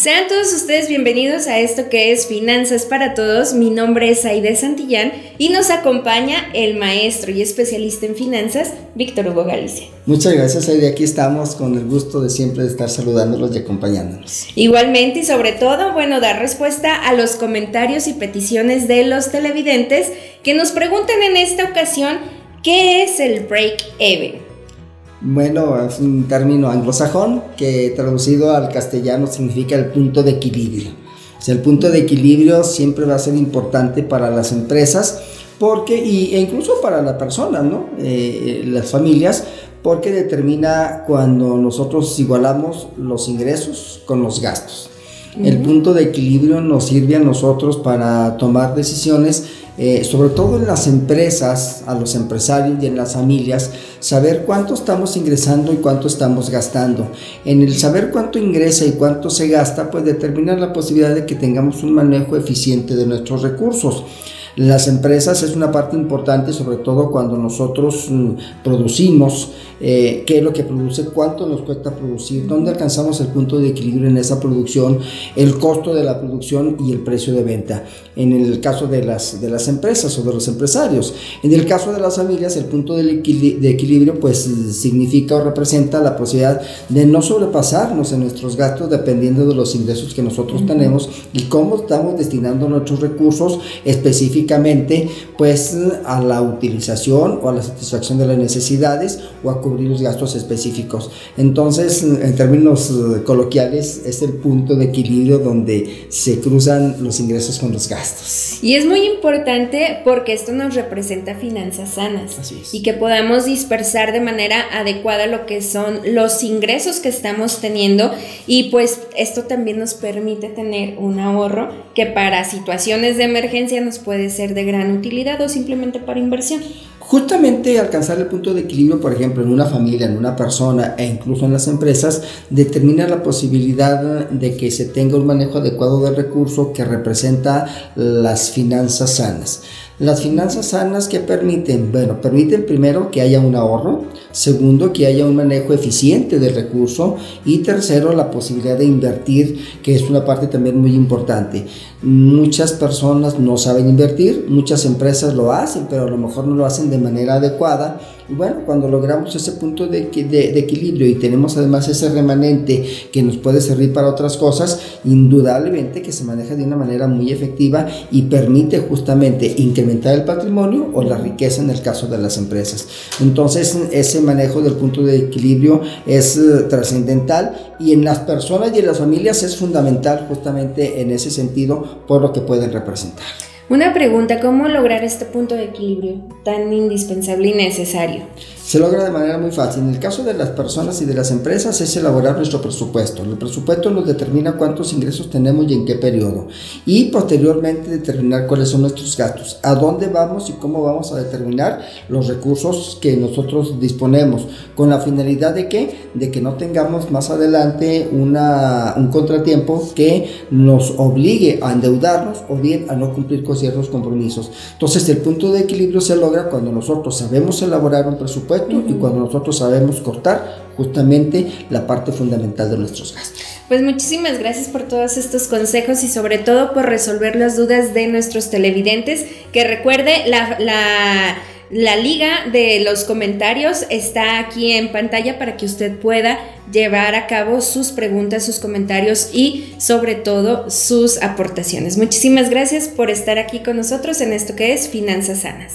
Sean todos ustedes bienvenidos a esto que es Finanzas para Todos. Mi nombre es Aide Santillán y nos acompaña el maestro y especialista en finanzas, Víctor Hugo Galicia. Muchas gracias, Aide. Aquí estamos con el gusto de siempre de estar saludándolos y acompañándonos. Igualmente y sobre todo, bueno, dar respuesta a los comentarios y peticiones de los televidentes que nos preguntan en esta ocasión qué es el break-even. Bueno, es un término anglosajón que traducido al castellano significa el punto de equilibrio. O sea, el punto de equilibrio siempre va a ser importante para las empresas porque, y, e incluso para la persona, ¿no? Eh, las familias, porque determina cuando nosotros igualamos los ingresos con los gastos. El punto de equilibrio nos sirve a nosotros para tomar decisiones eh, sobre todo en las empresas, a los empresarios y en las familias, saber cuánto estamos ingresando y cuánto estamos gastando. En el saber cuánto ingresa y cuánto se gasta, pues determina la posibilidad de que tengamos un manejo eficiente de nuestros recursos. Las empresas es una parte importante, sobre todo cuando nosotros mm, producimos, eh, qué es lo que produce, cuánto nos cuesta producir, dónde alcanzamos el punto de equilibrio en esa producción, el costo de la producción y el precio de venta. En el caso de las, de las empresas o de los empresarios. En el caso de las familias, el punto de equilibrio pues significa o representa la posibilidad de no sobrepasarnos en nuestros gastos dependiendo de los ingresos que nosotros tenemos y cómo estamos destinando nuestros recursos específicos pues a la utilización o a la satisfacción de las necesidades o a cubrir los gastos específicos. Entonces, en términos eh, coloquiales, es el punto de equilibrio donde se cruzan los ingresos con los gastos. Y es muy importante porque esto nos representa finanzas sanas y que podamos dispersar de manera adecuada lo que son los ingresos que estamos teniendo y pues esto también nos permite tener un ahorro que para situaciones de emergencia nos puede ser de gran utilidad o simplemente para inversión. Justamente alcanzar el punto de equilibrio, por ejemplo, en una familia, en una persona e incluso en las empresas, determina la posibilidad de que se tenga un manejo adecuado del recurso que representa las finanzas sanas. Las finanzas sanas que permiten, bueno, permiten primero que haya un ahorro, segundo que haya un manejo eficiente del recurso y tercero la posibilidad de invertir, que es una parte también muy importante. Muchas personas no saben invertir, muchas empresas lo hacen, pero a lo mejor no lo hacen de manera adecuada. Y bueno, cuando logramos ese punto de, de, equilibrio y tenemos además ese remanente que nos puede servir para otras cosas, indudablemente que se maneja de una manera muy efectiva y permite justamente incrementar el patrimonio o la riqueza en el caso de las empresas. Entonces, ese manejo del punto de equilibrio es eh, trascendental y en las personas y en las familias es fundamental justamente en ese sentido por lo que pueden representar. Una pregunta, ¿cómo lograr este punto de equilibrio tan indispensable y necesario? Se logra de manera muy fácil. En el caso de las personas y de las empresas es elaborar nuestro presupuesto. El presupuesto nos determina cuántos ingresos tenemos y en qué periodo. Y posteriormente determinar cuáles son nuestros gastos, a dónde vamos y cómo vamos a determinar los recursos que nosotros disponemos. Con la finalidad de que, de que no tengamos más adelante una, un contratiempo que nos obligue a endeudarnos o bien a no cumplir con ciertos compromisos. Entonces el punto de equilibrio se logra cuando nosotros sabemos elaborar un presupuesto y cuando nosotros sabemos cortar justamente la parte fundamental de nuestros gastos. Pues muchísimas gracias por todos estos consejos y sobre todo por resolver las dudas de nuestros televidentes. Que recuerde la, la la liga de los comentarios está aquí en pantalla para que usted pueda llevar a cabo sus preguntas, sus comentarios y sobre todo sus aportaciones. Muchísimas gracias por estar aquí con nosotros en esto que es Finanzas Sanas.